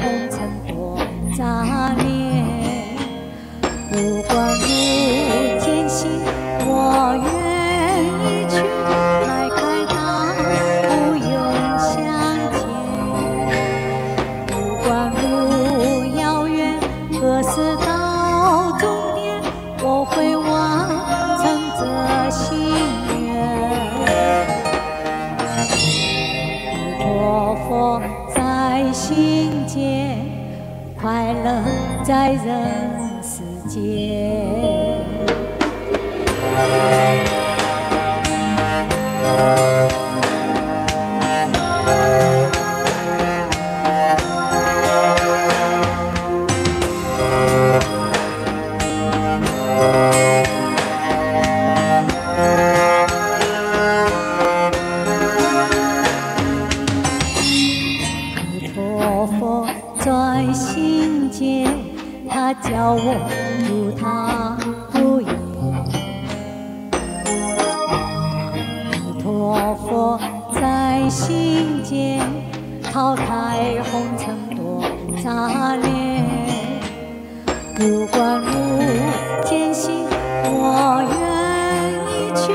红尘多杂念。不管路艰辛，我愿意去迈开大步勇向前。不管路遥远，何时到终点，我会完成这心愿。弥陀佛在心间，快乐在人世间。叫我不他不言。弥陀佛在心间，抛开红尘多杂念。不管路艰辛，我愿意去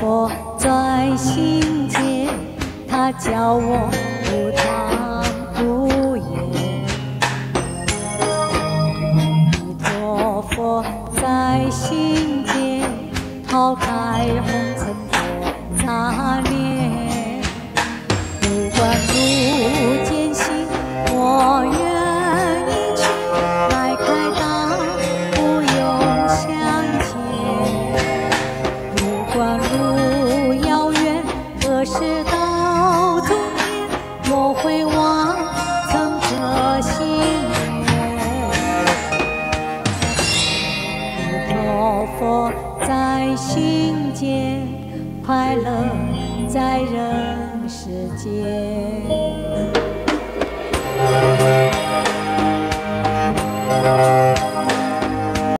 佛在心间，他教我不贪不厌。弥陀佛在心间，抛开红尘多杂念。不管在人世间。